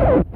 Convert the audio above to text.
you.